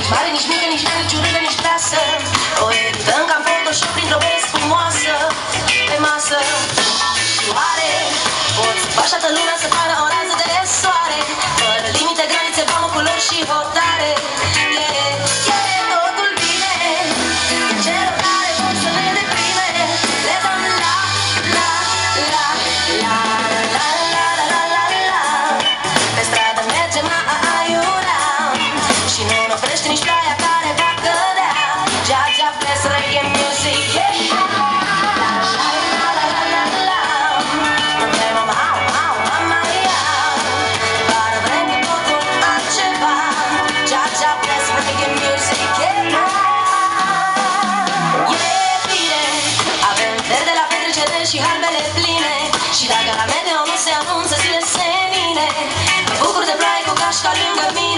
Nici mare, nici mică, nici rea, nici urâtă, nici grasă O edităm ca în Photoshop printr-o veste frumoasă Pe masă. Și oare poți fa așa lumea să pară o rază de soare? Fără limite, granițe, vamă, culori și hotare nici ploaia care va cădea. Jah Jah bless reggae music, yeah și halbele pline Și la galame de om se anunță zile senine. Mă bucur de ploaie cu cașca lângă mine.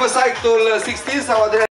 pe site-ul 16 sau adresa